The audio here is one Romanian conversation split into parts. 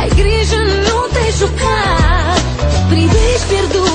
Ai grijă, nu te juca. Privești pierdut.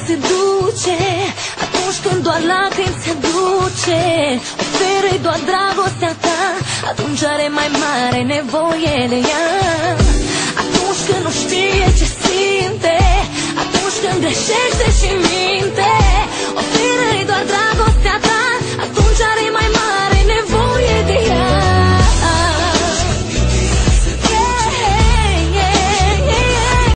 Ea se duce Atunci când doar lacrimi se duce Oferă doar dragostea ta Atunci are mai mare nevoie de ea